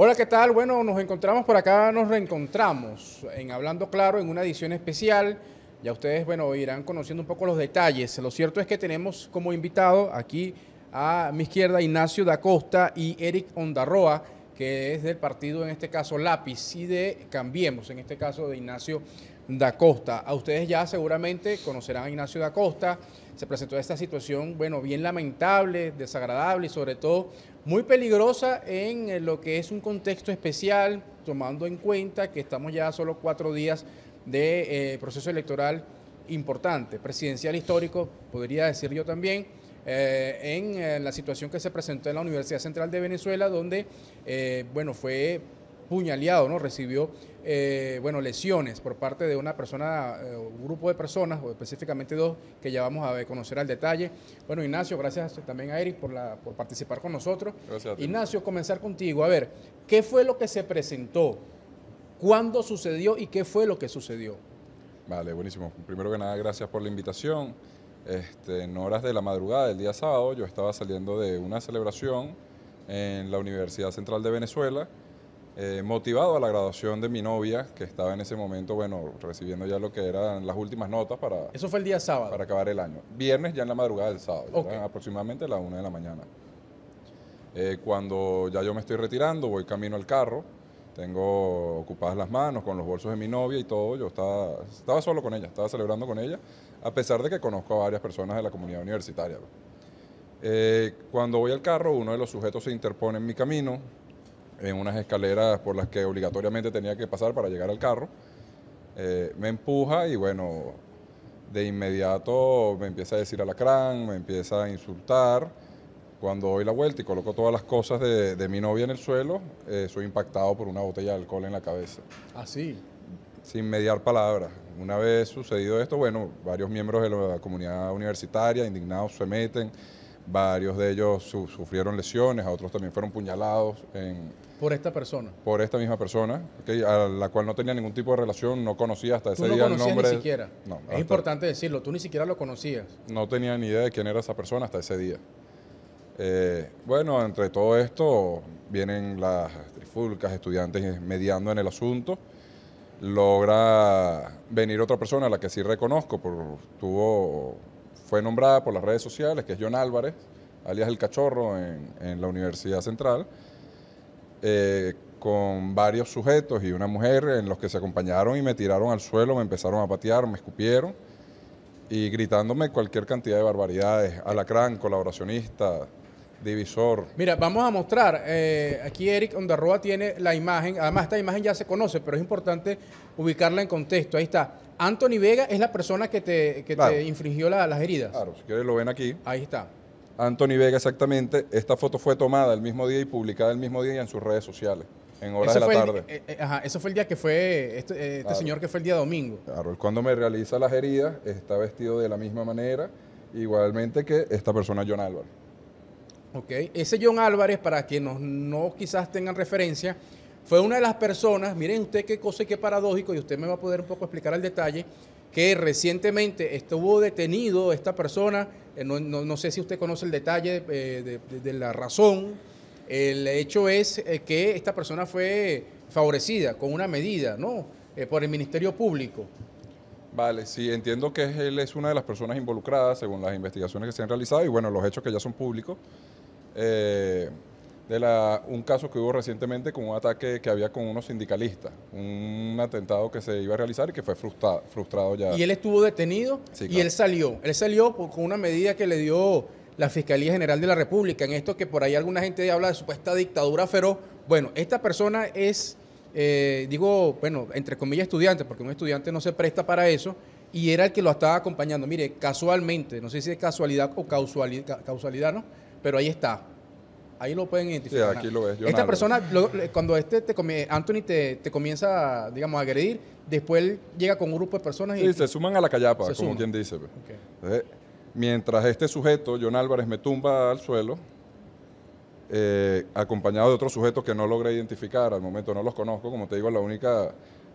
Hola, ¿qué tal? Bueno, nos encontramos por acá, nos reencontramos en Hablando Claro en una edición especial. Ya ustedes, bueno, irán conociendo un poco los detalles. Lo cierto es que tenemos como invitado aquí a mi izquierda Ignacio da Costa y Eric Ondarroa, que es del partido, en este caso Lápiz, y de Cambiemos, en este caso de Ignacio da Costa. A ustedes ya seguramente conocerán a Ignacio da Costa. Se presentó esta situación, bueno, bien lamentable, desagradable y sobre todo muy peligrosa en eh, lo que es un contexto especial, tomando en cuenta que estamos ya a solo cuatro días de eh, proceso electoral importante, presidencial histórico, podría decir yo también, eh, en la situación que se presentó en la Universidad Central de Venezuela, donde, bueno, fue puñaleado, ¿no? Recibió, eh, bueno, lesiones por parte de una persona, eh, un grupo de personas, o específicamente dos, que ya vamos a conocer al detalle. Bueno, Ignacio, gracias también a Eric por, la, por participar con nosotros. Gracias Ignacio, comenzar contigo. A ver, ¿qué fue lo que se presentó? ¿Cuándo sucedió y qué fue lo que sucedió? Vale, buenísimo. Primero que nada, gracias por la invitación. Este, en horas de la madrugada del día sábado, yo estaba saliendo de una celebración en la Universidad Central de Venezuela eh, motivado a la graduación de mi novia, que estaba en ese momento, bueno, recibiendo ya lo que eran las últimas notas para... Eso fue el día sábado. Para acabar el año. Viernes ya en la madrugada del sábado, aproximadamente a las una de la mañana. Eh, cuando ya yo me estoy retirando, voy camino al carro, tengo ocupadas las manos con los bolsos de mi novia y todo, yo estaba, estaba solo con ella, estaba celebrando con ella, a pesar de que conozco a varias personas de la comunidad universitaria. Eh, cuando voy al carro, uno de los sujetos se interpone en mi camino, en unas escaleras por las que obligatoriamente tenía que pasar para llegar al carro. Eh, me empuja y bueno, de inmediato me empieza a decir alacrán, me empieza a insultar. Cuando doy la vuelta y coloco todas las cosas de, mi novia en el suelo, eh, soy impactado por una botella de alcohol en la cabeza. ¿Así? ¿Ah, Sin mediar palabras. Una vez sucedido esto, bueno, varios miembros de la comunidad universitaria indignados se meten, varios de ellos sufrieron lesiones, a otros también fueron puñalados en, por esta persona. Por esta misma persona, a la cual no tenía ningún tipo de relación, no conocía hasta ese día el nombre. Ni siquiera. No, es importante decirlo, tú ni siquiera lo conocías. No tenía ni idea de quién era esa persona hasta ese día. Eh, bueno, entre todo esto vienen las trifulcas, estudiantes mediando en el asunto. Logra venir otra persona a la que sí reconozco, por, tuvo, fue nombrada por las redes sociales, que es John Álvarez, alias El Cachorro, en, en la Universidad Central eh, con varios sujetos y una mujer en los que se acompañaron y me tiraron al suelo, me empezaron a patear, me escupieron y gritándome cualquier cantidad de barbaridades, alacrán, colaboracionista, divisor. Mira, vamos a mostrar, eh, aquí Eric Ondarroa tiene la imagen, además esta imagen ya se conoce, pero es importante ubicarla en contexto, ahí está. Anthony Vega es la persona que te, que te infringió las heridas. Claro, si quieres lo ven aquí. Ahí está. Anthony Vega exactamente. Esta foto fue tomada el mismo día y publicada el mismo día en sus redes sociales, en horas de la tarde. Eh, eh, ajá, eso fue el día que fue, este, este señor que fue el día domingo. Claro, cuando me realiza las heridas está vestido de la misma manera, igualmente que esta persona, John Álvarez. Ok, ese John Álvarez, para quienes no quizás tengan referencia, fue una de las personas, miren usted qué cosa y qué paradójico, y usted me va a poder un poco explicar el detalle, que recientemente estuvo detenido esta persona, eh, no, sé si usted conoce el detalle eh, de, la razón, el hecho es eh, que esta persona fue favorecida con una medida, ¿no? por el Ministerio Público. Vale, sí, entiendo que él es una de las personas involucradas según las investigaciones que se han realizado y bueno, los hechos que ya son públicos de la, un caso que hubo recientemente con un ataque que había con unos sindicalistas, un atentado que se iba a realizar y que fue frustrado, frustrado ya. Y él estuvo detenido y él salió. Él salió con una medida que le dio la Fiscalía General de la República, en esto que por ahí alguna gente habla de supuesta dictadura feroz. Bueno, esta persona es, eh, digo, bueno, entre comillas estudiante, porque un estudiante no se presta para eso, y era el que lo estaba acompañando. Mire, casualmente, no sé si es casualidad o causalidad, causalidad ¿no? Pero ahí está Ahí lo pueden identificar. Sí, aquí lo ves. Esta persona, cuando este te Anthony te, comienza, digamos, a agredir, después él llega con un grupo de personas y... Sí, se suman a la callapa, como quien dice. Pues. mientras este sujeto, John Álvarez, me tumba al suelo, eh, acompañado de otro sujeto que no logré identificar, al momento no los conozco, como te digo, la única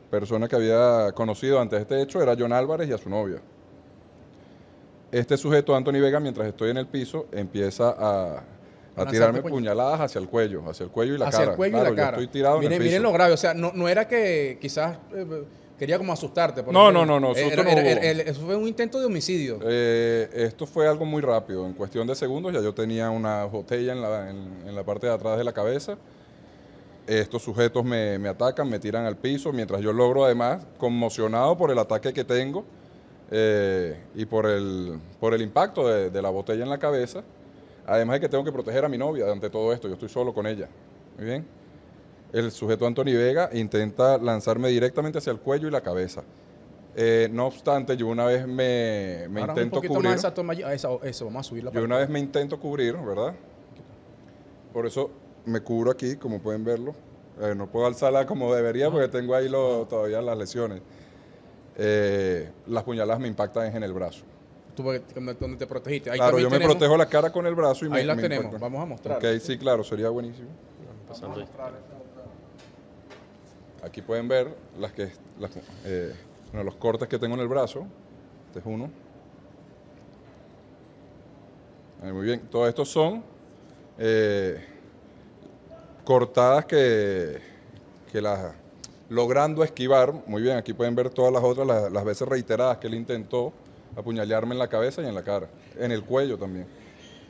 persona que había conocido antes de este hecho era John Álvarez y a su novia. Este sujeto, Anthony Vega, mientras estoy en el piso, empieza a A tirarme puñaladas hacia el cuello, hacia el cuello y la hacia cara. el cuello y la cara. estoy tirado miren, en el miren lo grave, o sea, no, no era que quizás eh, quería como asustarte. no, no, no, no, eso fue un intento de homicidio. Eh, esto fue algo muy rápido, en cuestión de segundos ya yo tenía una botella en la, en, la parte de atrás de la cabeza. Estos sujetos me, me, atacan, me tiran al piso, mientras yo logro además, conmocionado por el ataque que tengo eh, y por el, por el impacto de, de la botella en la cabeza, Además de que tengo que proteger a mi novia ante todo esto, yo estoy solo con ella. Muy bien. El sujeto Anthony Vega intenta lanzarme directamente hacia el cuello y la cabeza. Eh, no obstante, yo una vez me, me intento cubrir. esa toma, eso, vamos a subir la Yo una vez me intento cubrir, ¿verdad? Por eso me cubro aquí, como pueden verlo. Eh, no puedo alzarla como debería porque tengo ahí lo, todavía las lesiones. Eh, las puñaladas me impactan en el brazo tú donde te protegiste. Ahí claro, yo me protejo la cara con el brazo y ahí la tenemos, vamos a mostrar. Ok, sí, claro, sería buenísimo. Aquí pueden ver las que, eh, los cortes que tengo en el brazo. Este es uno. muy bien, todos estos son eh, cortadas que, que las logrando esquivar, muy bien, aquí pueden ver todas las otras, las, las veces reiteradas que él intentó apuñalearme en la cabeza y en la cara, en el cuello también.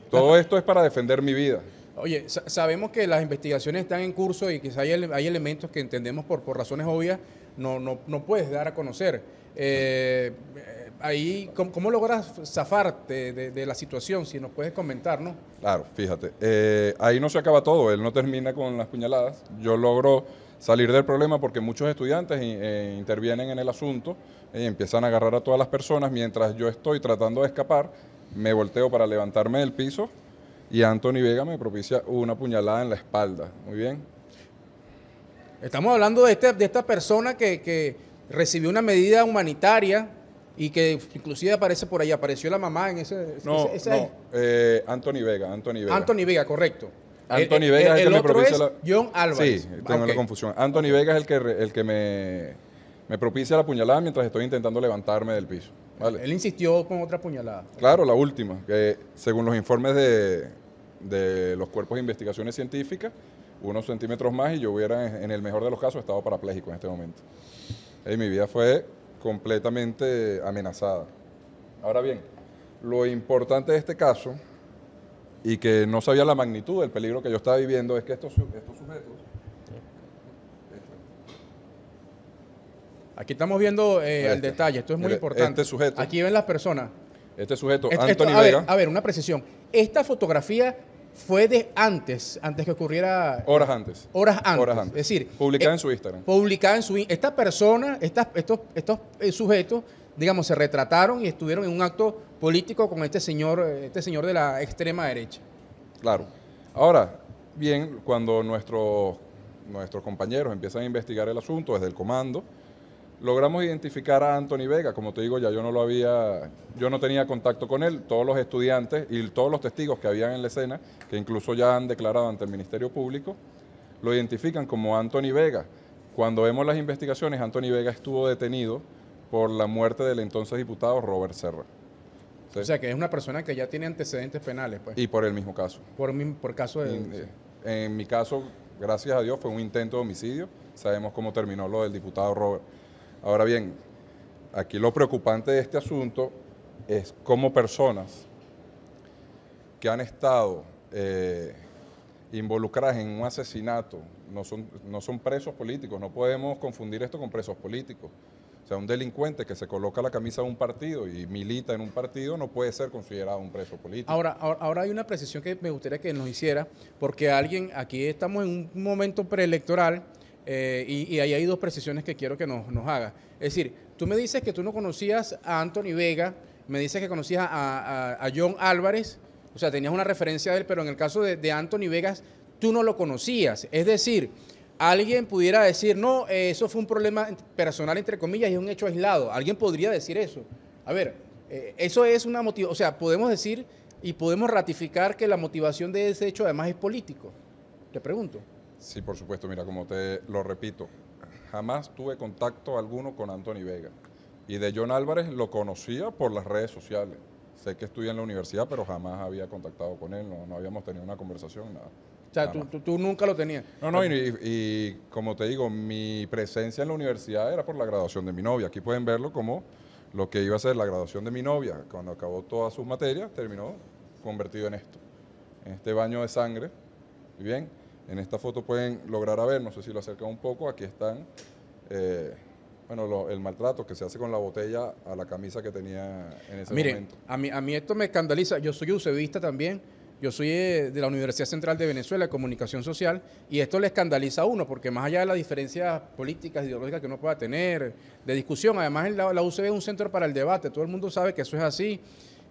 Todo esto es para defender mi vida. Oye, sabemos que las investigaciones están en curso y que hay, hay elementos que entendemos por, por razones obvias no, no, no puedes dar a conocer. Eh, ahí, ¿cómo, logras zafarte de, la situación? Si nos puedes comentar, ¿no? Claro, fíjate. Eh, ahí no se acaba todo, él no termina con las puñaladas. Yo logro salir del problema porque muchos estudiantes eh, intervienen en el asunto y empiezan a agarrar a todas las personas mientras yo estoy tratando de escapar, me volteo para levantarme del piso y Anthony Vega me propicia una puñalada en la espalda. Muy bien. Estamos hablando de, este, de esta persona que, recibió una medida humanitaria y que inclusive aparece por ahí, apareció la mamá en ese... No, no, eh, Anthony Vega, Anthony Vega. Anthony Vega, correcto. Anthony Vega es el, que me propicia la... John Álvarez. Sí, tengo la confusión. Anthony Vega es el que, el que me, me propicia la puñalada mientras estoy intentando levantarme del piso. Él insistió con otra puñalada. Claro, la última, que según los informes de, de los cuerpos de investigaciones científicas, unos centímetros más y yo hubiera, en el mejor de los casos, estado parapléjico en este momento. Y mi vida fue completamente amenazada. Ahora bien, lo importante de este caso y que no sabía la magnitud del peligro que yo estaba viviendo, es que estos, estos sujetos... Aquí estamos viendo eh, el este. detalle, esto es muy importante. Este sujeto. Aquí ven las personas. Este sujeto, Anthony a Vega. Ver, a ver, una precisión. Esta fotografía fue de antes, antes que ocurriera... Horas antes. Horas antes. Horas antes. Es decir... Publicada en su Instagram. Publicada en su Esta persona, estas, estos, estos eh, sujetos digamos, se retrataron y estuvieron en un acto político con este señor, este señor de la extrema derecha. Claro. Ahora, bien, cuando nuestros, nuestros compañeros empiezan a investigar el asunto desde el comando, logramos identificar a Anthony Vega, como te digo, ya yo no lo había, yo no tenía contacto con él, todos los estudiantes y todos los testigos que habían en la escena, que incluso ya han declarado ante el Ministerio Público, lo identifican como Anthony Vega. Cuando vemos las investigaciones, Anthony Vega estuvo detenido por la muerte del entonces diputado Robert Serra. O sea, que es una persona que ya tiene antecedentes penales. Pues. Y por el mismo caso. Por, por caso de... En, en mi caso, gracias a Dios, fue un intento de homicidio. Sabemos cómo terminó lo del diputado Robert. Ahora bien, aquí lo preocupante de este asunto es cómo personas que han estado eh, involucradas en un asesinato no son, no son presos políticos, no podemos confundir esto con presos políticos. O sea, un delincuente que se coloca la camisa de un partido y milita en un partido no puede ser considerado un preso político. Ahora, ahora hay una precisión que me gustaría que nos hiciera, porque alguien, aquí estamos en un momento preelectoral eh, y, ahí hay dos precisiones que quiero que nos, haga. Es decir, tú me dices que tú no conocías a Anthony Vega, me dices que conocías a, John Álvarez, o sea, tenías una referencia de él, pero en el caso de, de Anthony Vegas, tú no lo conocías. Es decir, alguien pudiera decir, no, eh, eso fue un problema personal, entre comillas, y es un hecho aislado. Alguien podría decir eso. A ver, eh, eso es una motivación, o sea, podemos decir y podemos ratificar que la motivación de ese hecho además es político. Te pregunto. Sí, por supuesto, mira, como te lo repito, jamás tuve contacto alguno con Anthony Vega. Y de John Álvarez lo conocía por las redes sociales. sé que estudia en la universidad, pero jamás había contactado con él, no, habíamos tenido una conversación, nada. O sea, tú, nunca lo tenías. No, no, y, como te digo, mi presencia en la universidad era por la graduación de mi novia. Aquí pueden verlo como lo que iba a ser la graduación de mi novia, cuando acabó todas sus materias, terminó convertido en esto, en este baño de sangre. Bien, en esta foto pueden lograr a ver, no sé si lo acercan un poco, aquí están, eh, bueno, el maltrato que se hace con la botella a la camisa que tenía en ese momento. A mí, a mí esto me escandaliza, yo soy usevista también, yo soy eh, de la Universidad Central de Venezuela Comunicación Social y esto le escandaliza a uno porque más allá de las diferencias políticas, ideológicas que uno pueda tener, de discusión, además la, UCB es un centro para el debate, todo el mundo sabe que eso es así.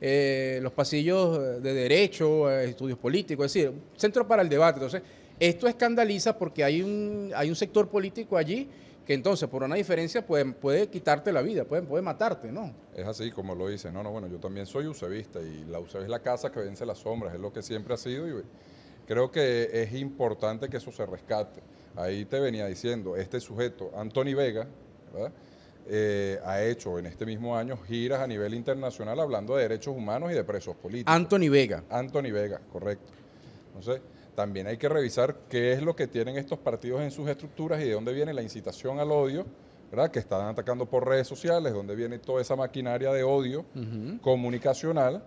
Eh, los pasillos de derecho, eh, estudios políticos, es decir, centro para el debate. Entonces, esto escandaliza porque hay un, hay un sector político allí que entonces por una diferencia puede, puede quitarte la vida, puede, puede matarte, ¿no? Es así como lo dice, no, no, bueno, yo también soy usevista y la UCB es la casa que vence las sombras, es lo que siempre ha sido y creo que es importante que eso se rescate. Ahí te venía diciendo, este sujeto, Anthony Vega, eh, ha hecho en este mismo año giras a nivel internacional hablando de derechos humanos y de presos políticos. Anthony Vega. Anthony Vega, correcto. Entonces, también hay que revisar qué es lo que tienen estos partidos en sus estructuras y de dónde viene la incitación al odio, ¿verdad? Que están atacando por redes sociales, dónde viene toda esa maquinaria de odio comunicacional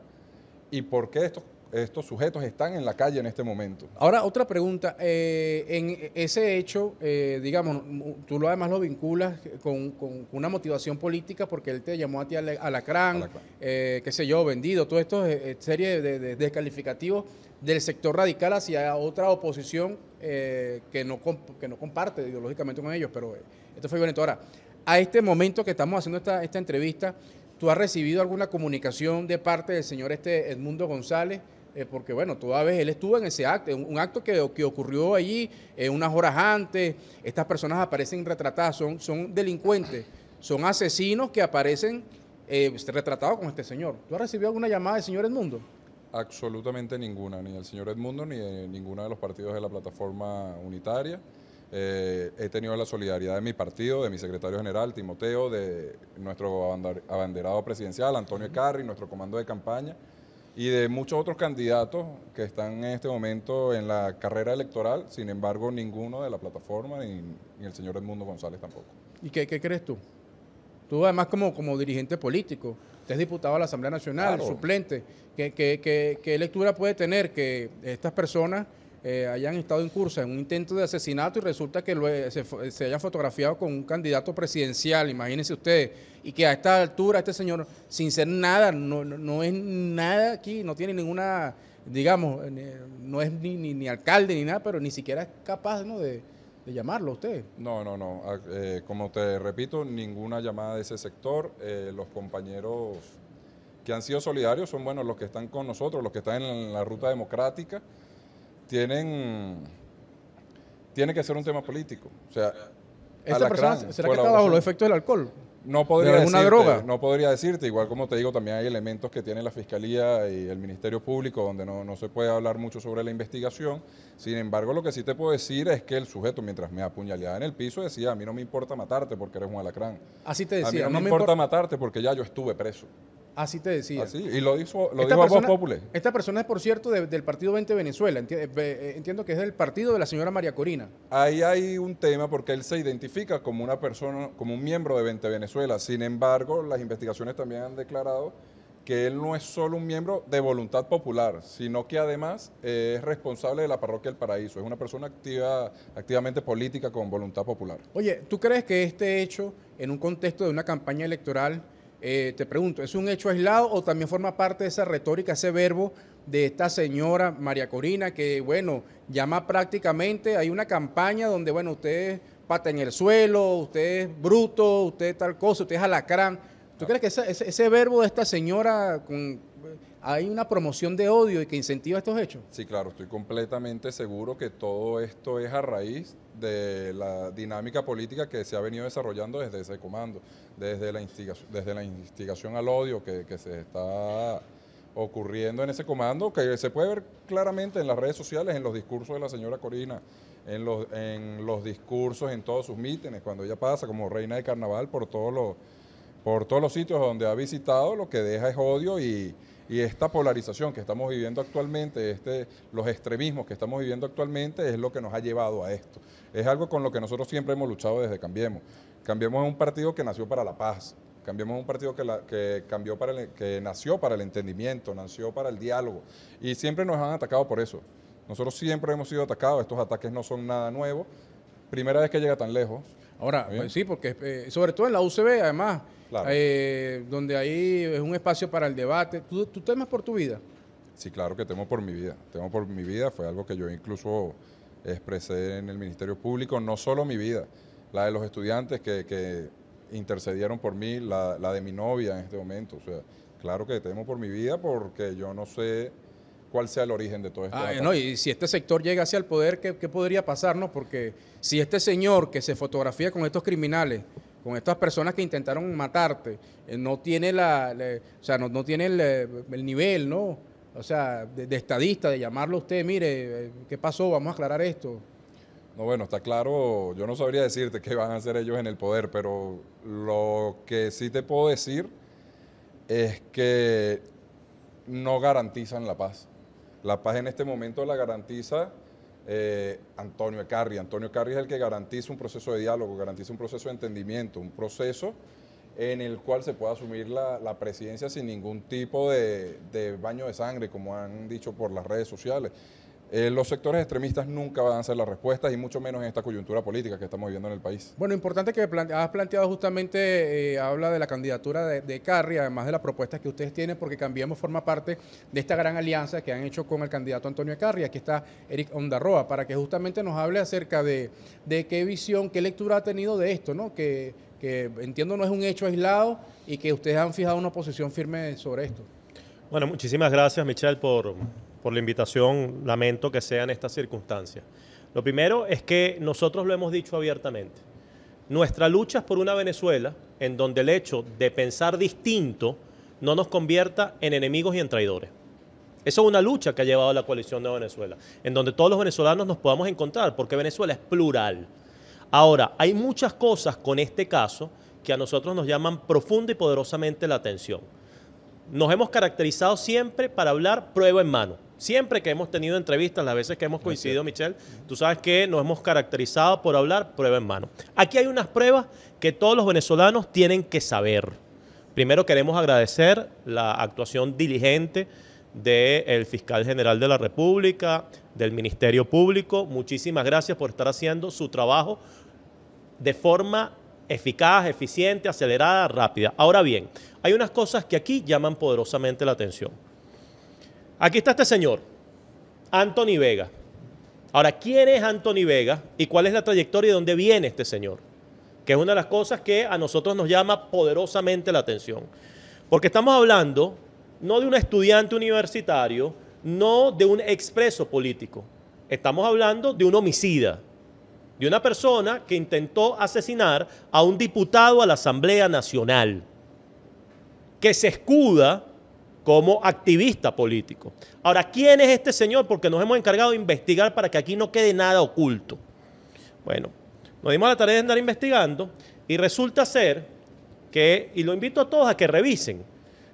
y por qué estos estos sujetos están en la calle en este momento. Ahora, otra pregunta. Eh, en ese hecho, eh, digamos, tú lo además lo vinculas con, una motivación política porque él te llamó a ti alacrán, eh, qué sé yo, vendido, todo esto es serie de, descalificativos del sector radical hacia otra oposición que, no, que no comparte ideológicamente con ellos, pero esto fue violento. Ahora, a este momento que estamos haciendo esta, esta entrevista, ¿tú has recibido alguna comunicación de parte del señor este Edmundo González? Eh, porque bueno, toda vez él estuvo en ese acto, un, acto que, que, ocurrió allí eh, unas horas antes, estas personas aparecen retratadas, son, son delincuentes, son asesinos que aparecen eh, retratados con este señor. ¿Tú has recibido alguna llamada del señor Edmundo? Absolutamente ninguna, ni del señor Edmundo ni de ninguno de los partidos de la plataforma unitaria. he tenido la solidaridad de mi partido, de mi secretario general, Timoteo, de nuestro abanderado presidencial, Antonio Carri, nuestro comando de campaña y de muchos otros candidatos que están en este momento en la carrera electoral, sin embargo ninguno de la plataforma ni, el señor Edmundo González tampoco. ¿Y qué, crees tú? Tú además como, como dirigente político, te diputado a la Asamblea Nacional, suplente, ¿qué, qué, qué lectura puede tener que estas personas eh, hayan estado en curso en un intento de asesinato y resulta que se, se, hayan fotografiado con un candidato presidencial, imagínense ustedes, y que a esta altura este señor, sin ser nada, no, no, es nada aquí, no tiene ninguna, digamos, no es ni, ni, alcalde ni nada, pero ni siquiera es capaz ¿no? de, llamarlo a usted. No, no, no. Ah, eh, como te repito, ninguna llamada de ese sector. Eh, los compañeros que han sido solidarios son, bueno, los que están con nosotros, los que están en la ruta democrática tienen, tiene que ser un tema político. O sea, ¿Esta persona será que está bajo los efectos del alcohol? No podría decirte, droga? No podría decirte, igual como te digo, también hay elementos que tiene la Fiscalía y el Ministerio Público donde no, no, se puede hablar mucho sobre la investigación. Sin embargo, lo que sí te puedo decir es que el sujeto, mientras me apuñalaba en el piso, decía, a mí no me importa matarte porque eres un alacrán. Así te decía. A mí no, me, importa matarte porque ya yo estuve preso. Así te decía. Así, y lo dijo, lo dijo persona, Voz Esta persona es, por cierto, del Partido 20 Venezuela. Eh, eh, entiendo que es del partido de la señora María Corina. Ahí hay un tema porque él se identifica como una persona, como un miembro de 20 Venezuela. Sin embargo, las investigaciones también han declarado que él no es solo un miembro de voluntad popular, sino que además eh, es responsable de la parroquia del Paraíso. Es una persona activa, activamente política con voluntad popular. Oye, ¿tú crees que este hecho, en un contexto de una campaña electoral, eh, te pregunto, ¿es un hecho aislado o también forma parte de esa retórica, ese verbo de esta señora María Corina que, bueno, llama prácticamente, hay una campaña donde, bueno, usted pata en el suelo, usted es bruto, usted tal cosa, usted es alacrán. ¿Tú crees que ese, ese, verbo de esta señora con, hay una promoción de odio y que incentiva estos hechos? Sí, claro, estoy completamente seguro que todo esto es a raíz de la dinámica política que se ha venido desarrollando desde ese comando, desde la instigación, desde la instigación al odio que, se está ocurriendo en ese comando, que se puede ver claramente en las redes sociales, en los discursos de la señora Corina, en los, en los discursos, en todos sus mítines, cuando ella pasa como reina de carnaval por todos los, por todos los sitios donde ha visitado, lo que deja es odio y Y esta polarización que estamos viviendo actualmente, este, los extremismos que estamos viviendo actualmente es lo que nos ha llevado a esto. Es algo con lo que nosotros siempre hemos luchado desde Cambiemos. Cambiemos es un partido que nació para la paz, Cambiemos un partido que, cambió para que nació para el entendimiento, nació para el diálogo. Y siempre nos han atacado por eso. Nosotros siempre hemos sido atacados, estos ataques no son nada nuevo. Primera vez que llega tan lejos. Ahora, pues sí, porque eh, sobre todo en la UCB, además, eh, donde ahí es un espacio para el debate. ¿Tú, temes por tu vida? Sí, claro que temo por mi vida. Temo por mi vida. Fue algo que yo incluso expresé en el Ministerio Público. No solo mi vida, la de los estudiantes que, intercedieron por mí, la, de mi novia en este momento. O sea, claro que temo por mi vida porque yo no sé cuál sea el origen de todo esto. Ah, no, y si este sector llega hacia el poder, ¿qué, ¿qué, podría pasarnos? Porque si este señor que se fotografía con estos criminales con estas personas que intentaron matarte, eh, no tiene la, o sea, no, tiene el, nivel, ¿no? O sea, de, estadista, de llamarlo a usted, mire, eh, ¿qué pasó? Vamos a aclarar esto. No, bueno, está claro, yo no sabría decirte qué van a hacer ellos en el poder, pero lo que sí te puedo decir es que no garantizan la paz. La paz en este momento la garantiza eh, Antonio Ecarri. Antonio Ecarri es el que garantiza un proceso de diálogo, garantiza un proceso de entendimiento, un proceso en el cual se pueda asumir la, presidencia sin ningún tipo de, baño de sangre, como han dicho por las redes sociales. Eh, los sectores extremistas nunca van a ser la respuesta y mucho menos en esta coyuntura política que estamos viviendo en el país. Bueno, importante que has planteado justamente, eh, habla de la candidatura de, de, Carri, además de las propuestas que ustedes tienen, porque Cambiemos forma parte de esta gran alianza que han hecho con el candidato Antonio Carri. Aquí está Eric Ondarroa, para que justamente nos hable acerca de, de qué visión, qué lectura ha tenido de esto, ¿no? Que, que entiendo no es un hecho aislado y que ustedes han fijado una posición firme sobre esto. Bueno, muchísimas gracias, Michelle, por por la invitación. Lamento que sea en estas circunstancias. Lo primero es que nosotros lo hemos dicho abiertamente. Nuestra lucha es por una Venezuela en donde el hecho de pensar distinto no nos convierta en enemigos y en traidores. Esa es una lucha que ha llevado la coalición de Venezuela, en donde todos los venezolanos nos podamos encontrar, porque Venezuela es plural. Ahora, hay muchas cosas con este caso que a nosotros nos llaman profunda y poderosamente la atención. Nos hemos caracterizado siempre para hablar prueba en mano. Siempre que hemos tenido entrevistas, las veces que hemos coincidido, Michelle, tú sabes que nos hemos caracterizado por hablar prueba en mano. Aquí hay unas pruebas que todos los venezolanos tienen que saber. Primero queremos agradecer la actuación diligente del fiscal general de la República, del Ministerio Público. Muchísimas gracias por estar haciendo su trabajo de forma eficaz, eficiente, acelerada, rápida. Ahora bien, hay unas cosas que aquí llaman poderosamente la atención. Aquí está este señor, Anthony Vega. Ahora, ¿quién es Anthony Vega y cuál es la trayectoria de dónde viene este señor? Que es una de las cosas que a nosotros nos llama poderosamente la atención. Porque estamos hablando no de un estudiante universitario, no de un expreso político. Estamos hablando de un homicida, de una persona que intentó asesinar a un diputado a la Asamblea Nacional, que se escuda como activista político. Ahora, ¿quién es este señor? Porque nos hemos encargado de investigar para que aquí no quede nada oculto. Bueno, nos dimos la tarea de andar investigando y resulta ser que, y lo invito a todos a que revisen,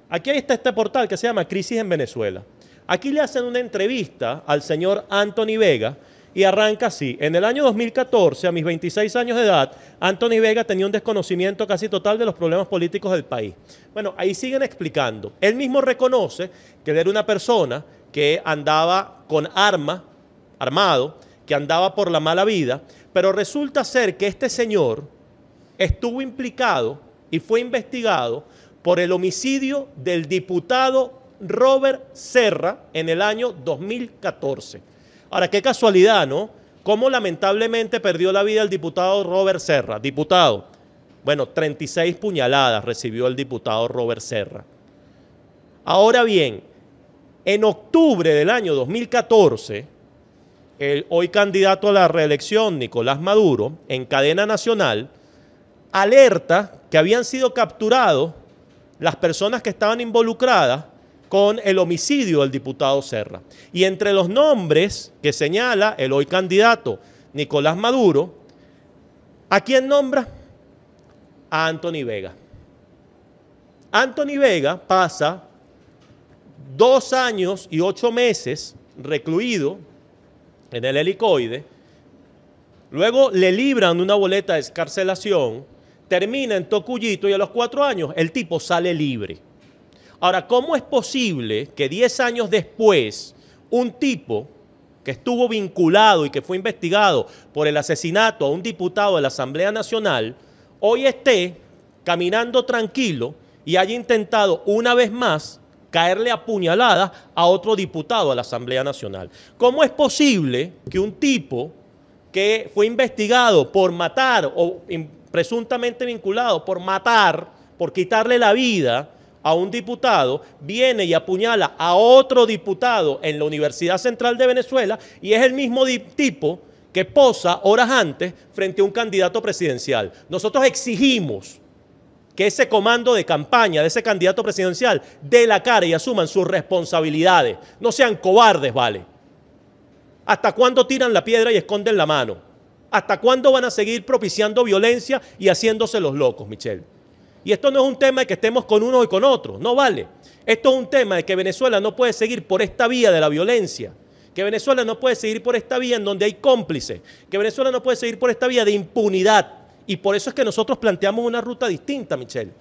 aquí está este portal que se llama Crisis en Venezuela. Aquí le hacen una entrevista al señor Anthony Vega, y arranca así. En el año 2014, a mis 26 años de edad, Anthony Vega tenía un desconocimiento casi total de los problemas políticos del país. Bueno, ahí siguen explicando. Él mismo reconoce que él era una persona que andaba con arma, armado, que andaba por la mala vida, pero resulta ser que este señor estuvo implicado y fue investigado por el homicidio del diputado Robert Serra en el año 2014. Ahora, qué casualidad, ¿no? Cómo lamentablemente perdió la vida el diputado Robert Serra. Diputado, bueno, 36 puñaladas recibió el diputado Robert Serra. Ahora bien, en octubre del año 2014, el hoy candidato a la reelección, Nicolás Maduro, en cadena nacional, alerta que habían sido capturados las personas que estaban involucradas con el homicidio del diputado Serra. Y entre los nombres que señala el hoy candidato Nicolás Maduro, ¿a quién nombra? A Anthony Vega. Anthony Vega pasa dos años y ocho meses recluido en el helicoide, luego le libran una boleta de escarcelación, termina en Tocuyito y a los cuatro años el tipo sale libre. Ahora, ¿cómo es posible que diez años después un tipo que estuvo vinculado y que fue investigado por el asesinato a un diputado de la Asamblea Nacional, hoy esté caminando tranquilo y haya intentado una vez más caerle a puñaladas a otro diputado de la Asamblea Nacional. ¿Cómo es posible que un tipo que fue investigado por matar o presuntamente vinculado por matar, por quitarle la vida a un diputado, viene y apuñala a otro diputado en la Universidad Central de Venezuela y es el mismo tipo que posa horas antes frente a un candidato presidencial? Nosotros exigimos que ese comando de campaña de ese candidato presidencial dé la cara y asuman sus responsabilidades. No sean cobardes, ¿vale? ¿Hasta cuándo tiran la piedra y esconden la mano? ¿Hasta cuándo van a seguir propiciando violencia y haciéndose los locos, Michelle? Y esto no es un tema de que estemos con uno y con otro, no vale. Esto es un tema de que Venezuela no puede seguir por esta vía de la violencia, que Venezuela no puede seguir por esta vía en donde hay cómplices, que Venezuela no puede seguir por esta vía de impunidad. Y por eso es que nosotros planteamos una ruta distinta, Michelle.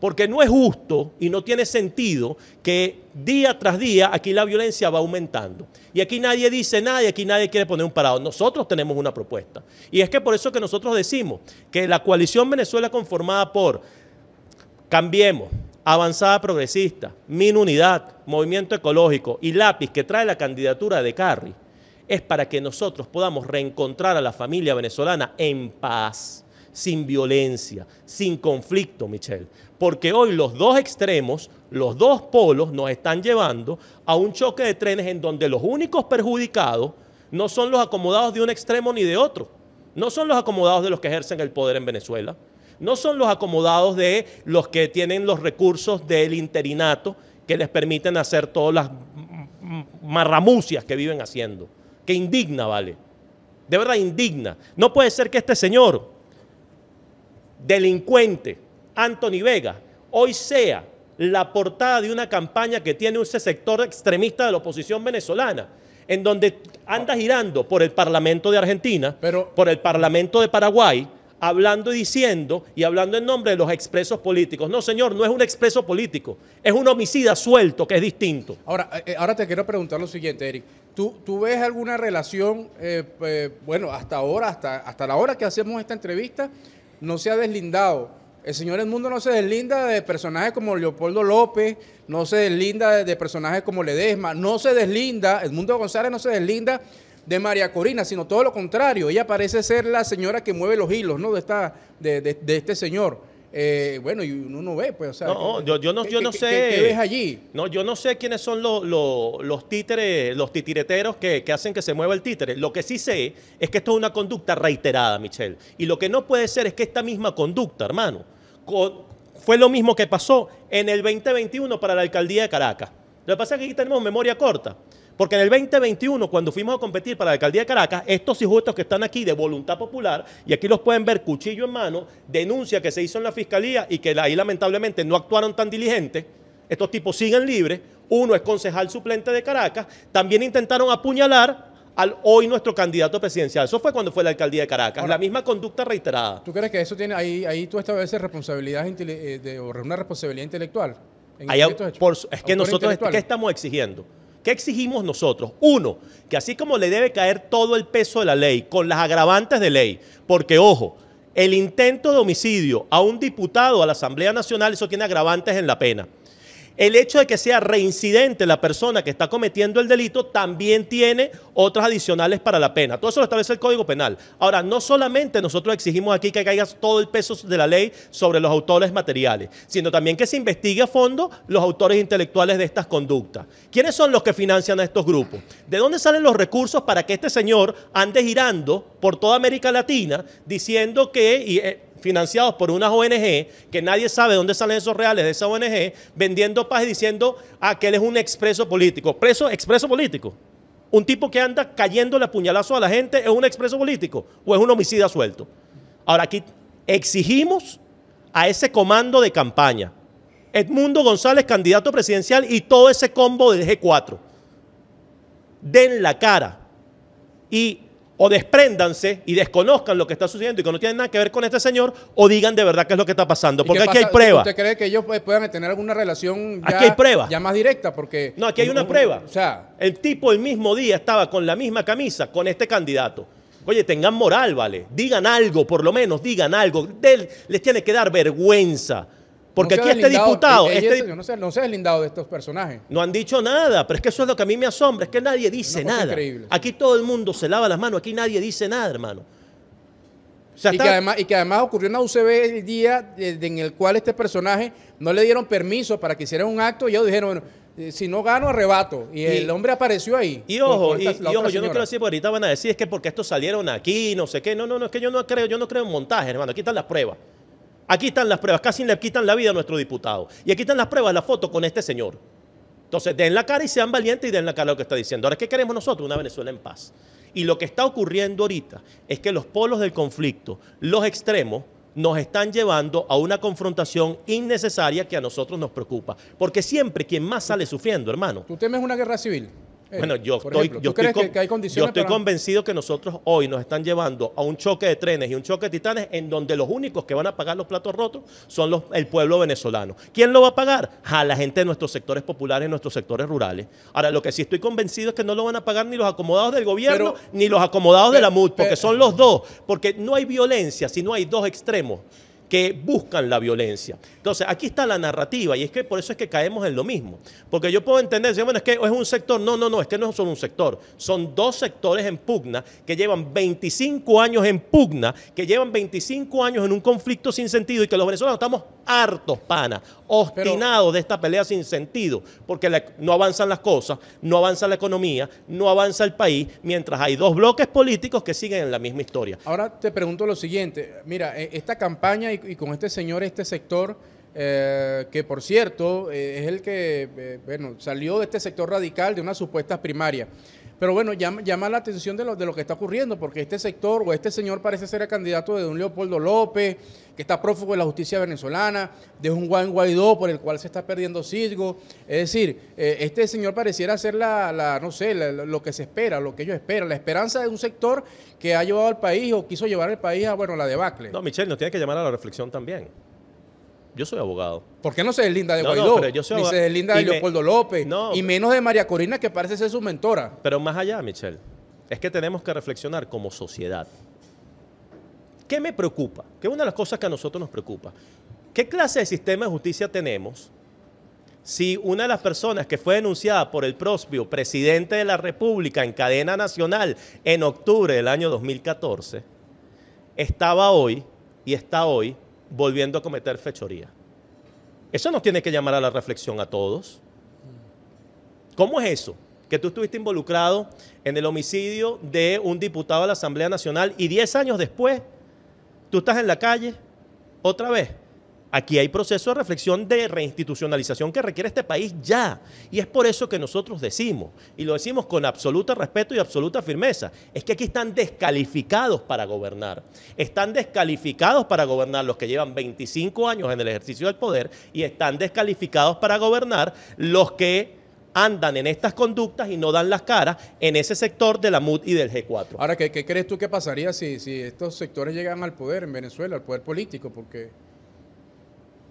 Porque no es justo y no tiene sentido que día tras día aquí la violencia va aumentando. Y aquí nadie dice nada y aquí nadie quiere poner un parado. Nosotros tenemos una propuesta. Y es que por eso que nosotros decimos que la coalición Venezuela conformada por Cambiemos, Avanzada Progresista, Min Unidad, Movimiento Ecológico y Lápiz que trae la candidatura de Carri, es para que nosotros podamos reencontrar a la familia venezolana en paz sin violencia, sin conflicto, Michelle. Porque hoy los dos extremos, los dos polos nos están llevando a un choque de trenes en donde los únicos perjudicados no son los acomodados de un extremo ni de otro. No son los acomodados de los que ejercen el poder en Venezuela. No son los acomodados de los que tienen los recursos del interinato que les permiten hacer todas las marramucias que viven haciendo. Que indigna, ¿vale? De verdad, indigna. No puede ser que este señor delincuente Anthony Vega hoy sea la portada de una campaña que tiene ese sector extremista de la oposición venezolana, en donde anda girando por el Parlamento de Argentina, por el Parlamento de Paraguay, hablando y diciendo y hablando en nombre de los expresos políticos. No, señor, no es un expreso político, es un homicida suelto que es distinto. Ahora, eh, eh, ahora te quiero preguntar lo siguiente, Eric. ¿Tú, tú ves alguna relación, eh, bueno, hasta ahora, hasta, hasta la hora que hacemos esta entrevista, no se ha deslindado. El señor Edmundo no se deslinda de personajes como Leopoldo López, no se deslinda de, personajes como Ledesma, no se deslinda, Edmundo González no se deslinda de María Corina, sino todo lo contrario. Ella parece ser la señora que mueve los hilos, ¿no? De, esta, de este señor. Eh, bueno, y uno no ve, pues, o sea. No, yo, yo, no, yo no sé. ¿qué, ves allí? No, yo no sé quiénes son los, los, títeres, los titireteros que, hacen que se mueva el títere. Lo que sí sé es que esto es una conducta reiterada, Michelle. Y lo que no puede ser es que esta misma conducta, hermano, fue lo mismo que pasó en el 2021 para la alcaldía de Caracas. Lo que pasa es que aquí tenemos memoria corta. Porque en el 2021, cuando fuimos a competir para la alcaldía de Caracas, estos hijuetos que están aquí de voluntad popular, y aquí los pueden ver cuchillo en mano, denuncia que se hizo en la fiscalía y que ahí lamentablemente no actuaron tan diligentes, estos tipos siguen libres, uno es concejal suplente de Caracas, también intentaron apuñalar al hoy nuestro candidato presidencial. Eso fue cuando fue la alcaldía de Caracas, la misma conducta reiterada. ¿Tú crees que eso tiene, ahí, ahí tú estableces responsabilidad, eh, de, una responsabilidad intelectual? es que nosotros, ¿qué estamos exigiendo? ¿Qué exigimos nosotros? Uno, que así como le debe caer todo el peso de la ley, con las agravantes de ley, porque ojo, el intento de homicidio a un diputado a la Asamblea Nacional, eso tiene agravantes en la pena. El hecho de que sea reincidente la persona que está cometiendo el delito también tiene otras adicionales para la pena. Todo eso lo establece el Código Penal. Ahora, no solamente nosotros exigimos aquí que caiga todo el peso de la ley sobre los autores materiales, sino también que se investigue a fondo los autores intelectuales de estas conductas. ¿Quiénes son los que financian a estos grupos? ¿De dónde salen los recursos para que este señor ande girando por toda América Latina diciendo que... Eh, financiados por unas ONG, que nadie sabe dónde salen esos reales de esa ONG, vendiendo paz y diciendo ah, que él es un expreso político. Preso, expreso político. Un tipo que anda cayéndole a puñalazo a la gente es un expreso político o es un homicida suelto. Ahora aquí exigimos a ese comando de campaña Edmundo González, candidato presidencial, y todo ese combo del G4. Den la cara y o despréndanse y desconozcan lo que está sucediendo y que no tiene nada que ver con este señor, o digan de verdad qué es lo que está pasando. Porque aquí hay pruebas. ¿Usted cree que ellos puedan tener alguna relación ya, aquí hay pruebas. ya más directa? Porque no, aquí hay una prueba. O sea, el tipo el mismo día estaba con la misma camisa con este candidato. Oye, tengan moral, ¿vale? Digan algo, por lo menos, digan algo. les tiene que dar vergüenza. Porque aquí este diputado... este, no, se, no se deslindado de estos personajes. No han dicho nada, pero es que eso es lo que a mí me asombra, es que nadie dice nada. Aquí todo el mundo se lava las manos, aquí nadie dice nada, hermano. y, que además, y que además ocurrió una UCB el día en el cual este personaje no le dieron permiso para que hiciera un acto y ellos dijeron, bueno, eh, si no gano, arrebato. Y, el hombre apareció ahí. Y ojo, y, ojo yo no quiero decir, porque ahorita van a decir, es que porque estos salieron aquí, no sé qué. No, no, no, es que yo no creo, yo no creo en montaje, hermano. Aquí están las pruebas. Aquí están las pruebas, casi le quitan la vida a nuestro diputado. Y aquí están las pruebas, la foto con este señor. Entonces, den la cara y sean valientes y den la cara a lo que está diciendo. Ahora, ¿qué queremos nosotros? Una Venezuela en paz. Y lo que está ocurriendo ahorita es que los polos del conflicto, los extremos, nos están llevando a una confrontación innecesaria que a nosotros nos preocupa. Porque siempre quien más sale sufriendo, hermano. ¿Tú temes una guerra civil? Eh, bueno, yo estoy, yo estoy, convencido que nosotros hoy nos están llevando a un choque de trenes y un choque de titanes en donde los únicos que van a pagar los platos rotos son los, el pueblo venezolano. ¿Quién lo va a pagar? A la gente de nuestros sectores populares, y nuestros sectores rurales. Ahora, lo que sí estoy convencido es que no lo van a pagar ni los acomodados del gobierno ni los acomodados de la MUD, porque son los dos. Porque no hay violencia si no hay dos extremos que buscan la violencia. Entonces, aquí está la narrativa y es que por eso es que caemos en lo mismo. Porque yo puedo entender, bueno, es que es un sector. No, no, no, es que no es solo un sector. Son dos sectores en pugna que llevan 25 años en pugna, que llevan 25 años en un conflicto sin sentido y que los venezolanos estamos hartos, pana, obstinados de esta pelea sin sentido, porque no avanzan las cosas, no avanza la economía, no avanza el país, mientras hay dos bloques políticos que siguen en la misma historia. Ahora te pregunto lo siguiente, mira, e, esta campaña y, con este señor, este sector, eh, que por cierto eh, es el que eh, bueno, salió de este sector radical de unas supuestas primarias. Pero bueno, llama, llama la atención de lo, de lo que está ocurriendo, porque este sector o este señor parece ser el candidato de don Leopoldo López, que está prófugo de la justicia venezolana, de un Juan Guaidó por el cual se está perdiendo Cisgo. Es decir, eh, este señor pareciera ser la, no sé, lo que se espera, lo que ellos esperan, la esperanza de un sector que ha llevado al país o quiso llevar al país a, bueno, la debacle. No, Michelle, nos tiene que llamar a la reflexión también. Yo soy abogado. ¿Por qué no se deslinda de Guaidó? ni se deslinda de Leopoldo López. y menos de María Corina, que parece ser su mentora. Pero más allá, Michelle, es que tenemos que reflexionar como sociedad. ¿Qué me preocupa? ¿Qué es una de las cosas que a nosotros nos preocupa. ¿Qué clase de sistema de justicia tenemos si una de las personas que fue denunciada por el propio presidente de la República en cadena nacional en octubre del año 2014 estaba hoy y está hoy volviendo a cometer fechoría. Eso nos tiene que llamar a la reflexión a todos. ¿Cómo es eso? Que tú estuviste involucrado en el homicidio de un diputado de la Asamblea Nacional y 10 años después tú estás en la calle otra vez Aquí hay proceso de reflexión de reinstitucionalización que requiere este país ya. Y es por eso que nosotros decimos, y lo decimos con absoluto respeto y absoluta firmeza, es que aquí están descalificados para gobernar. Están descalificados para gobernar los que llevan 25 años en el ejercicio del poder y están descalificados para gobernar los que andan en estas conductas y no dan las caras en ese sector de la MUD y del G4. Ahora, ¿qué, crees tú que pasaría si, si estos sectores llegan al poder en Venezuela, al poder político? Porque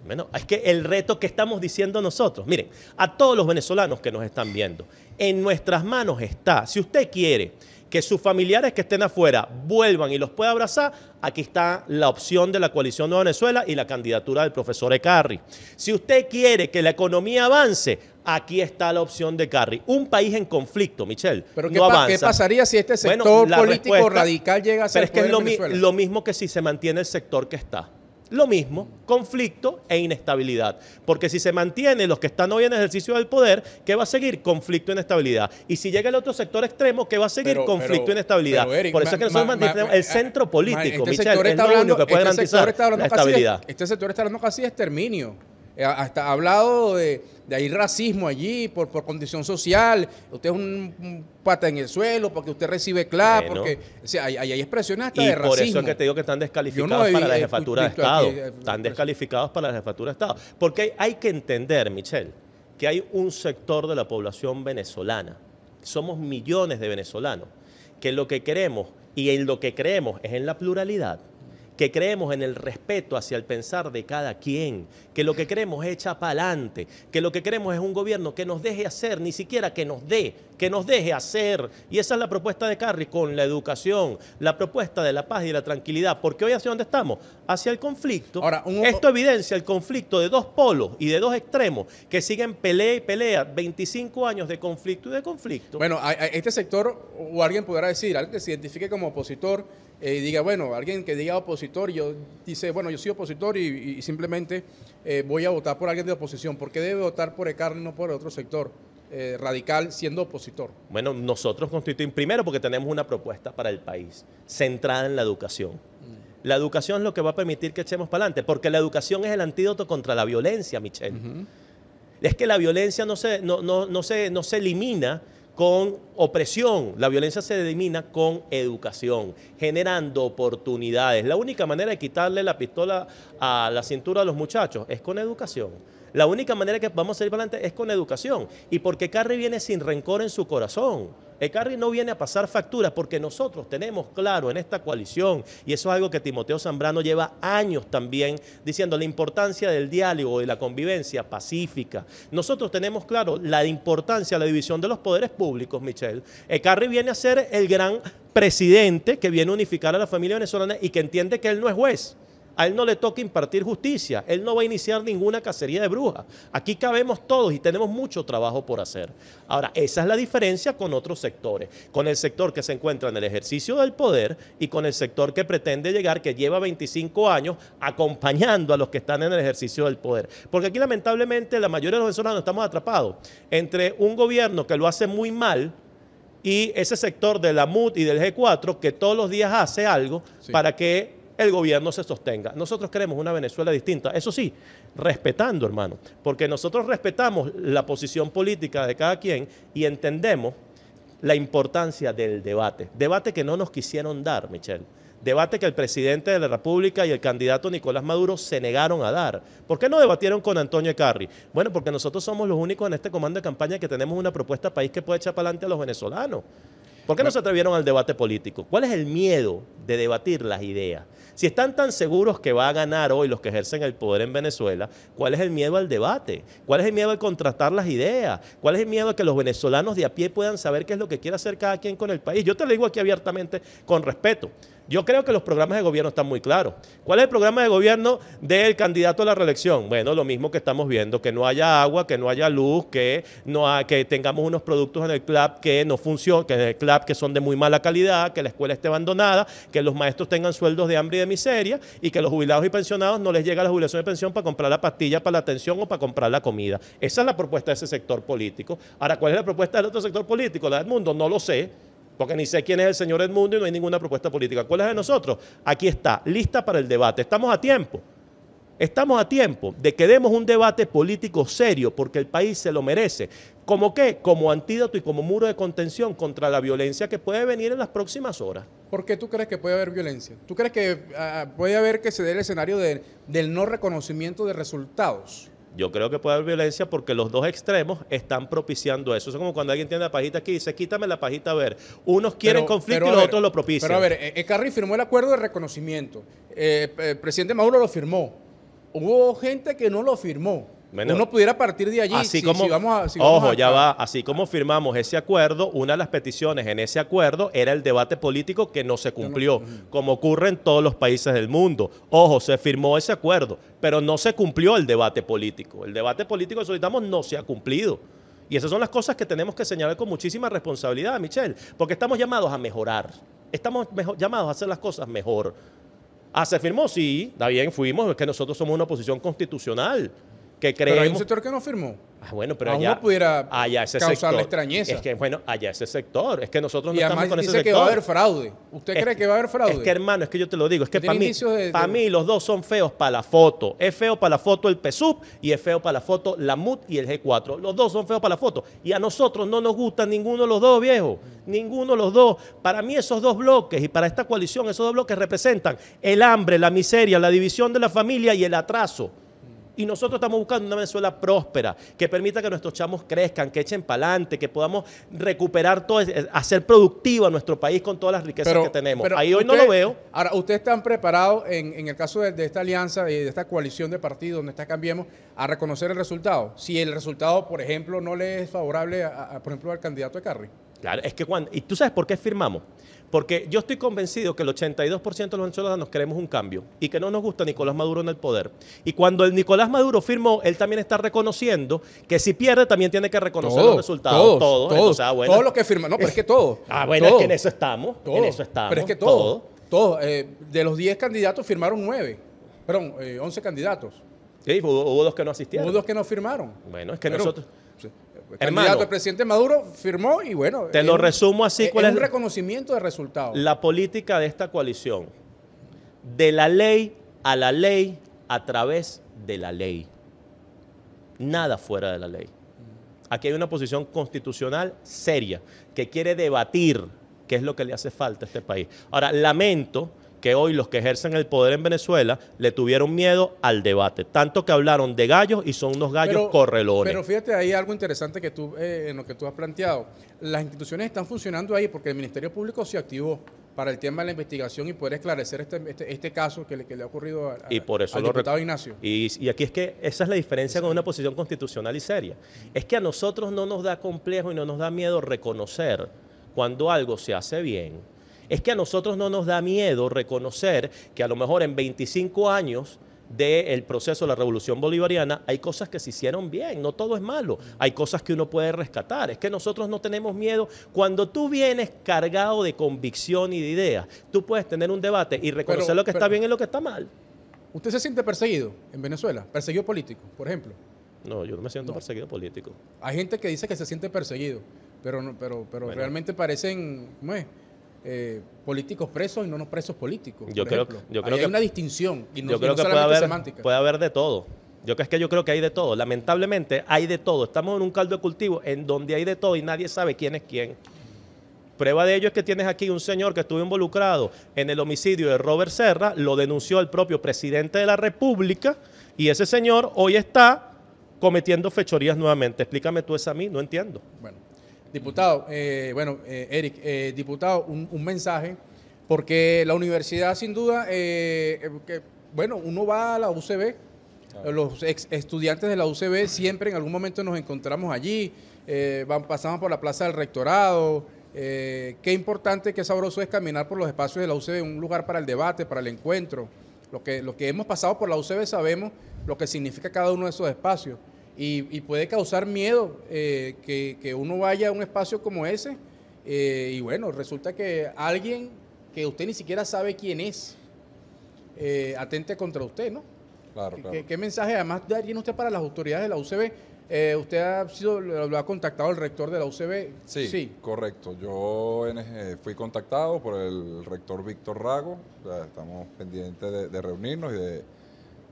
bueno, es que el reto que estamos diciendo nosotros, miren, a todos los venezolanos que nos están viendo, en nuestras manos está, si usted quiere que sus familiares que estén afuera vuelvan y los pueda abrazar, aquí está la opción de la coalición de Venezuela y la candidatura del profesor Ecarri. Si usted quiere que la economía avance, aquí está la opción de Carri. Un país en conflicto, Michelle. Pero ¿qué, ¿qué pasaría si este sector político radical llega a ser Pero es que es lo mismo que si se mantiene el sector que está. Lo mismo, conflicto e inestabilidad. Porque si se mantiene los que están hoy en ejercicio del poder, ¿qué va a seguir? Conflicto e inestabilidad. Y si llega el otro sector extremo, ¿qué va a seguir? conflicto e inestabilidad. Por eso es que nosotros mantenemos el centro político, este Michelle, es lo único que puede este garantizar la estabilidad. este sector está hablando casi de exterminio. Eh, hasta ha hablado de, de hay racismo allí por, por condición social, usted es un, pata en el suelo porque usted recibe CLAP, porque hay, hay, expresiones hasta de racismo. por eso es que te digo que están descalificados para la jefatura de Estado. Eh, están descalificados para la jefatura de Estado. Porque hay que entender, Michelle, que hay un sector de la población venezolana, somos millones de venezolanos, que lo que queremos y en lo que creemos es en la pluralidad que creemos en el respeto hacia el pensar de cada quien, que lo que queremos es echar para adelante, que lo que queremos es un gobierno que nos deje hacer, ni siquiera que nos dé, que nos deje hacer. Y esa es la propuesta de Carri con la educación, la propuesta de la paz y la tranquilidad, porque hoy hacia dónde estamos? Hacia el conflicto. Ahora, Esto evidencia el conflicto de dos polos y de dos extremos que siguen pelea y pelea, 25 años de conflicto y de conflicto. Bueno, este sector, o alguien podrá decir, alguien que se identifique como opositor, eh, diga, bueno, alguien que diga opositor, yo dice, bueno, yo soy opositor y, simplemente eh, voy a votar por alguien de oposición. ¿Por qué debe votar por ECAR y no por otro sector eh, radical siendo opositor? Bueno, nosotros constituimos, primero porque tenemos una propuesta para el país, centrada en la educación. Mm. La educación es lo que va a permitir que echemos para adelante, porque la educación es el antídoto contra la violencia, Michelle. Es que la violencia no se, no, no, no se, no se elimina con opresión. La violencia se elimina con educación, generando oportunidades. La única manera de quitarle la pistola a la cintura a los muchachos es con educación. La única manera que vamos a salir adelante es con educación. Y porque Carrie viene sin rencor en su corazón. El Carri no viene a pasar facturas porque nosotros tenemos claro en esta coalición, y eso es algo que Timoteo Zambrano lleva años también diciendo, la importancia del diálogo y la convivencia pacífica. Nosotros tenemos claro la importancia de la división de los poderes públicos, Michelle. El Carri viene a ser el gran presidente que viene a unificar a la familia venezolana y que entiende que él no es juez a él no le toca impartir justicia, él no va a iniciar ninguna cacería de brujas. Aquí cabemos todos y tenemos mucho trabajo por hacer. Ahora, esa es la diferencia con otros sectores, con el sector que se encuentra en el ejercicio del poder y con el sector que pretende llegar, que lleva 25 años acompañando a los que están en el ejercicio del poder. Porque aquí lamentablemente la mayoría de los venezolanos estamos atrapados entre un gobierno que lo hace muy mal, y ese sector de la MUD y del G4 que todos los días hace algo para que el gobierno se sostenga. Nosotros queremos una Venezuela distinta, eso sí, respetando, hermano, porque nosotros respetamos la posición política de cada quien y entendemos la importancia del debate. Debate que no nos quisieron dar, Michelle. Debate que el presidente de la República y el candidato Nicolás Maduro se negaron a dar. ¿Por qué no debatieron con Antonio Carri? Bueno, porque nosotros somos los únicos en este comando de campaña que tenemos una propuesta país que puede echar para adelante a los venezolanos. ¿Por qué no se atrevieron al debate político? ¿Cuál es el miedo de debatir las ideas? Si están tan seguros que va a ganar hoy los que ejercen el poder en Venezuela, ¿cuál es el miedo al debate? ¿Cuál es el miedo al contrastar las ideas? ¿Cuál es el miedo a que los venezolanos de a pie puedan saber qué es lo que quiere hacer cada quien con el país? Yo te lo digo aquí abiertamente con respeto. Yo creo que los programas de gobierno están muy claros. ¿Cuál es el programa de gobierno del candidato a la reelección? Bueno, lo mismo que estamos viendo, que no haya agua, que no haya luz, que, no que tengamos unos productos en el club que no funcionan, que en el club que son de muy mala calidad, que la escuela esté abandonada, que los maestros tengan sueldos de hambre y de miseria y que los jubilados y pensionados no les llegue la jubilación de pensión para comprar la pastilla para la atención o para comprar la comida. Esa es la propuesta de ese sector político. Ahora, ¿cuál es la propuesta del otro sector político? La del mundo, no lo sé porque ni sé quién es el señor Edmundo y no hay ninguna propuesta política. ¿Cuál es de nosotros? Aquí está, lista para el debate. Estamos a tiempo. Estamos a tiempo de que demos un debate político serio porque el país se lo merece. ¿Como qué? Como antídoto y como muro de contención contra la violencia que puede venir en las próximas horas. ¿Por qué tú crees que puede haber violencia? ¿Tú crees que ah, puede haber que se dé el escenario del no reconocimiento de resultados? Yo creo que puede haber violencia porque los dos extremos están propiciando eso. Es como cuando alguien tiene la pajita aquí y dice, quítame la pajita a ver. Unos quieren conflicto y los otros lo propician. Pero a ver, eh, Carri firmó el acuerdo de reconocimiento. Eh, el presidente Maduro lo firmó. Hubo gente que no lo firmó. Uno pudiera partir de allí. Así como, ojo, ya va. Así como firmamos ese acuerdo, una de las peticiones en ese acuerdo era el debate político que no se cumplió, como ocurre en todos los países del mundo. Ojo, se firmó ese acuerdo, pero no se cumplió el debate político. El debate político que solicitamos no se ha cumplido. Y esas son las cosas que tenemos que señalar con muchísima responsabilidad, Michelle, porque estamos llamados a mejorar. Estamos llamados a hacer las cosas mejor. Ah, se firmó, sí, está bien, fuimos, es que nosotros somos una oposición constitucional que creemos... Pero hay un sector que no firmó. Ah, bueno, pero allá, no pudiera allá ese causarle extrañeza. Es que, bueno, allá ese sector. Es que nosotros no estamos con ese sector. que va a haber fraude. ¿Usted cree que va a haber fraude? Es que, hermano, es que yo te lo digo. Es que para mí, para mí los dos son feos para la foto. Es feo para la foto el PSUP y es feo para la foto la MUT y el G4. Los dos son feos para la foto. Y a nosotros no nos gustan ninguno de los dos, viejo. Ninguno de los dos. Para mí esos dos bloques y para esta coalición, esos dos bloques representan el hambre, la miseria, la división de la familia y el atraso. Y nosotros estamos buscando una Venezuela próspera, que permita que nuestros chamos crezcan, que echen para adelante, que podamos recuperar todo, hacer productivo a nuestro país con todas las riquezas que tenemos. Ahí hoy no lo veo. Ahora, ¿ustedes están preparados en, el caso de, esta alianza y de, esta coalición de partidos donde está Cambiemos a reconocer el resultado? Si el resultado, por ejemplo, no le es favorable, a, por ejemplo, al candidato de Carri. Claro, es que cuando... ¿Y tú sabes por qué firmamos? Porque yo estoy convencido que el 82% de los venezolanos queremos un cambio y que no nos gusta Nicolás Maduro en el poder. Y cuando el Nicolás Maduro firmó, él también está reconociendo que si pierde también tiene que reconocer los resultados. Todos, todos. Ah, todos los que firman. No, pero es que todos. Ah, bueno, es que en eso estamos. En eso estamos. Pero es que todos. Todos. Eh, de los 10 candidatos firmaron 9. Perdón, 11 eh, candidatos. Sí, hubo, dos que no asistieron. Hubo dos que no firmaron. Bueno, es que nosotros... El candidato, el presidente Maduro firmó y bueno. Te lo resumo así. Es, un reconocimiento de resultados. La política de esta coalición. De la ley a la ley a través de la ley. Nada fuera de la ley. Aquí hay una posición constitucional seria que quiere debatir qué es lo que le hace falta a este país. Ahora, lamento que hoy los que ejercen el poder en Venezuela le tuvieron miedo al debate. Tanto que hablaron de gallos y son unos gallos correlones. Pero fíjate, hay algo interesante que tú, eh, en lo que tú has planteado. Las instituciones están funcionando ahí porque el Ministerio Público se activó para el tema de la investigación y poder esclarecer este, este, este caso que le, que le, ha ocurrido a, y por eso al diputado Ignacio. Y, y, aquí es que esa es la diferencia con una posición constitucional y seria. Es que a nosotros no nos da complejo y no nos da miedo reconocer cuando algo se hace bien es que a nosotros no nos da miedo reconocer que a lo mejor en 25 años del proceso de la revolución bolivariana, hay cosas que se hicieron bien, no todo es malo, hay cosas que uno puede rescatar. Es que nosotros no tenemos miedo. Cuando tú vienes cargado de convicción y de ideas, tú puedes tener un debate y reconocer lo que está bien y lo que está mal. ¿Usted se siente perseguido en Venezuela? ¿Perseguido político, por ejemplo? No, yo no me siento perseguido político. Hay gente que dice que se siente perseguido, pero, pero, pero realmente parecen... ¿cómo es? Eh, políticos presos y no no presos políticos. Yo creo, yo creo que hay una distinción y no, yo creo que puede haber, puede haber de todo. Yo es que yo creo que hay de todo. Lamentablemente hay de todo. Estamos en un caldo de cultivo en donde hay de todo y nadie sabe quién es quién. Prueba de ello es que tienes aquí un señor que estuvo involucrado en el homicidio de Robert Serra, lo denunció el propio presidente de la República y ese señor hoy está cometiendo fechorías nuevamente. Explícame tú eso a mí, no entiendo. Bueno. Diputado, eh, bueno, eh, Eric, eh, diputado, un, mensaje, porque la universidad sin duda, que, bueno, uno va a la UCB, los ex estudiantes de la UCB siempre en algún momento nos encontramos allí, van, pasamos por la plaza del rectorado, qué importante, qué sabroso es caminar por los espacios de la UCB, un lugar para el debate, para el encuentro. Lo que, lo que hemos pasado por la UCB sabemos lo que significa cada uno de esos espacios y, puede causar miedo eh, que, uno vaya a un espacio como ese eh, y bueno, resulta que alguien que usted ni siquiera sabe quién es eh, atente contra usted, ¿no? Claro, claro. ¿Qué, mensaje además tiene usted para las autoridades de la UCB? ¿Usted ha sido, lo ha contactado el rector de la UCB? Sí, correcto. Yo fui contactado por el rector Víctor Rago. estamos pendientes de reunirnos y de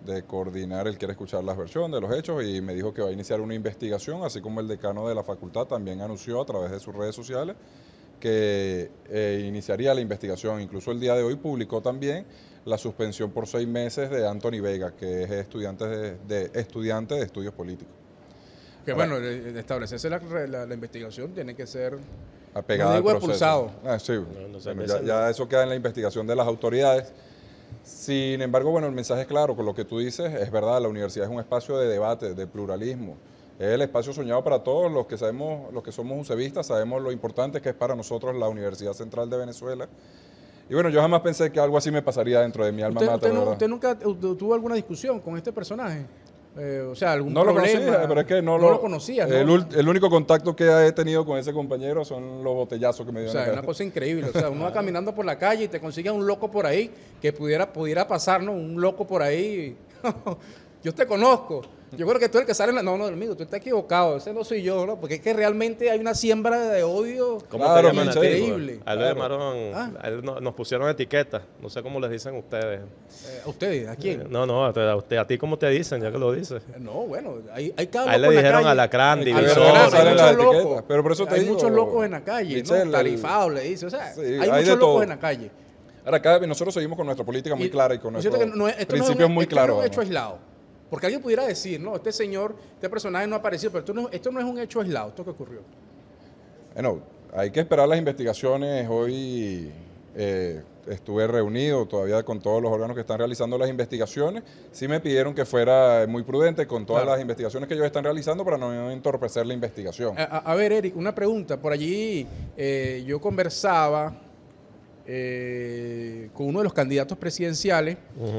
de coordinar, él quiere escuchar las versiones de los hechos y me dijo que va a iniciar una investigación, así como el decano de la facultad también anunció a través de sus redes sociales que eh, iniciaría la investigación. Incluso el día de hoy publicó también la suspensión por seis meses de Anthony Vega, que es estudiante de, estudiante de estudios políticos. Que bueno, establecerse la, la, investigación tiene que ser apegada al proceso. Ah, sí. ya eso queda en la investigación de las autoridades. Sin embargo, bueno, el mensaje es claro, con lo que tú dices, es verdad, la universidad es un espacio de debate, de pluralismo. Es el espacio soñado para todos los que sabemos, los que somos usevistas, sabemos lo importante que es para nosotros la Universidad Central de Venezuela. Y bueno, yo jamás pensé que algo así me pasaría dentro de mi alma mater. ¿Usted nunca tuvo alguna discusión con este personaje? Eh, o sea, algún no Lo conocía, pero es que no, lo, conocía. El, único contacto que he tenido con ese compañero son los botellazos que me dio. O sea, es una cosa increíble. O sea, uno va caminando por la calle y te consigue un loco por ahí que pudiera, pudiera pasar, ¿no? Un loco por ahí. Yo te conozco. Yo creo que tú eres el que sale en la... No, no, amigo, tú estás equivocado. Ese no soy yo, ¿no? Porque es que realmente hay una siembra de odio ¿Cómo Claro, te llaman a ti? increíble. A él le Claro. llamaron, Ah. a él no- nos pusieron etiquetas. No sé cómo les dicen ustedes. Eh, ¿A ustedes? ¿A quién? No, no, a, a usted, a ti cómo te dicen, ya que lo dices. No, bueno, hay, hay cada A él le la dijeron calle. alacrán, Hay divisor. Pero hay salen muchos las locos. etiquetas. Pero por eso te hay digo, muchos locos en la calle, Michelle, ¿no? el- Tarifados, le dice. O sea, Sí, hay, muchos locos todo. en la calle. Ahora, cada vez nosotros seguimos con nuestra política muy Y- clara y con nuestros no es principios un- muy esto no claros. es un hecho aislado. Porque alguien pudiera decir, no, este señor, este personaje no ha aparecido, pero esto no, esto no es un hecho aislado, esto que ocurrió. Bueno, hay que esperar las investigaciones. Hoy eh, estuve reunido todavía con todos los órganos que están realizando las investigaciones. Sí me pidieron que fuera muy prudente con todas Claro. las investigaciones que ellos están realizando para no entorpecer la investigación. A, a- a ver, Eric, una pregunta. Por allí eh, yo conversaba eh, con uno de los candidatos presidenciales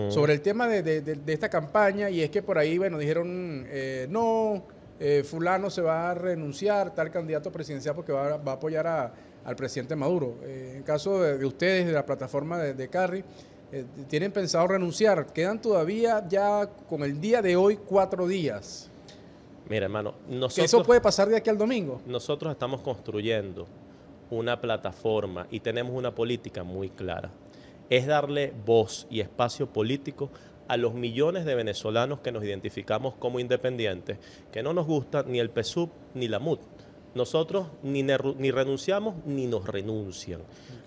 sobre el tema de, de- de- de esta campaña y es que por ahí, bueno, dijeron, eh, no, eh, fulano se va a renunciar, tal candidato presidencial, porque va, a- va a apoyar a- al presidente Maduro. Eh, en caso de, de ustedes, de la plataforma de, Carri, ¿tienen pensado renunciar? Quedan todavía ya con el día de hoy cuatro días. Mira, hermano, nosotros... eso puede pasar de aquí al domingo. Nosotros estamos construyendo una plataforma y tenemos una política muy clara. Es darle voz y espacio político a los millones de venezolanos que nos identificamos como independientes, que no nos gusta ni el PSUV ni la MUD. Nosotros ni, ni renunciamos ni nos renuncian.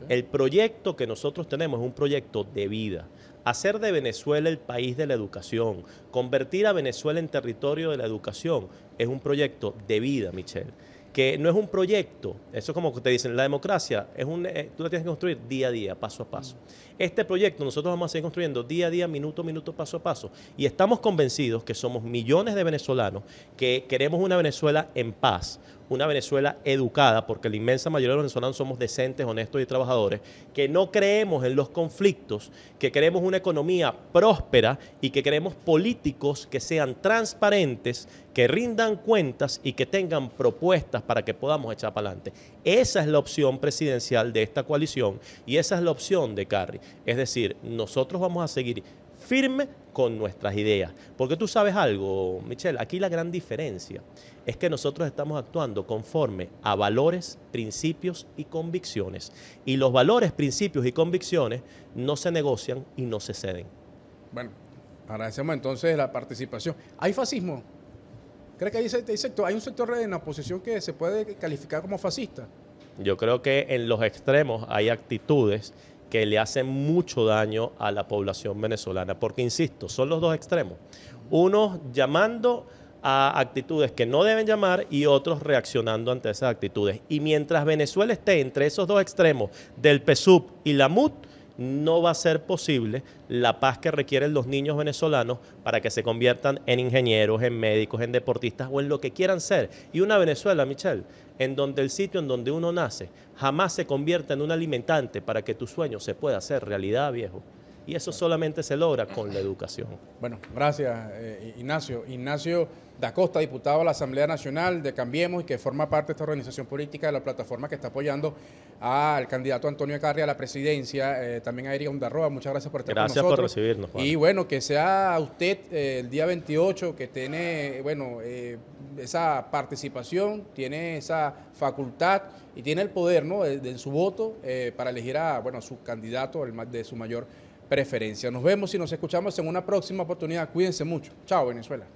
El proyecto que nosotros tenemos es un proyecto de vida. Hacer de Venezuela el país de la educación, convertir a Venezuela en territorio de la educación, es un proyecto de vida, Michelle. Que no es un proyecto, eso es como te dicen, la democracia es un, eh, tú la tienes que construir día a día, paso a paso. Este proyecto nosotros vamos a seguir construyendo día a día, minuto a minuto, paso a paso. Y estamos convencidos que somos millones de venezolanos que queremos una Venezuela en paz, una Venezuela educada, porque la inmensa mayoría de los venezolanos somos decentes, honestos y trabajadores, que no creemos en los conflictos, que queremos una economía próspera y que queremos políticos que sean transparentes, que rindan cuentas y que tengan propuestas para que podamos echar para adelante. Esa es la opción presidencial de esta coalición y esa es la opción de Carri. Es decir, nosotros vamos a seguir firme con nuestras ideas. Porque tú sabes algo, Michelle, aquí la gran diferencia es que nosotros estamos actuando conforme a valores, principios y convicciones. Y los valores, principios y convicciones no se negocian y no se ceden. Bueno, agradecemos entonces la participación. ¿Hay fascismo? ¿Cree que hay, hay sector, hay un sector en la oposición que se puede calificar como fascista? Yo creo que en los extremos hay actitudes que le hacen mucho daño a la población venezolana, porque insisto, son los dos extremos. Unos llamando a actitudes que no deben llamar y otros reaccionando ante esas actitudes. Y mientras Venezuela esté entre esos dos extremos del PSUV y la MUD, no va a ser posible la paz que requieren los niños venezolanos para que se conviertan en ingenieros, en médicos, en deportistas o en lo que quieran ser. Y una Venezuela, Michelle, en donde el sitio en donde uno nace jamás se convierta en un alimentante para que tu sueño se pueda hacer realidad, viejo. Y eso solamente se logra con la educación. Bueno, gracias, eh, Ignacio. Ignacio da Costa, diputado a la Asamblea Nacional de Cambiemos y que forma parte de esta organización política de la plataforma que está apoyando al candidato Antonio Carri a la presidencia, eh, también a Erika Undarroa. Muchas gracias por estar Gracias con por nosotros. recibirnos, Juan. Y bueno, que sea usted eh, el día 28 que tiene, bueno, esa participación, tiene esa facultad y tiene el poder, ¿no?, de, de su voto para elegir a, bueno, a su candidato el de su mayor preferencia. Nos vemos y nos escuchamos en una próxima oportunidad. Cuídense mucho. Chao, Venezuela.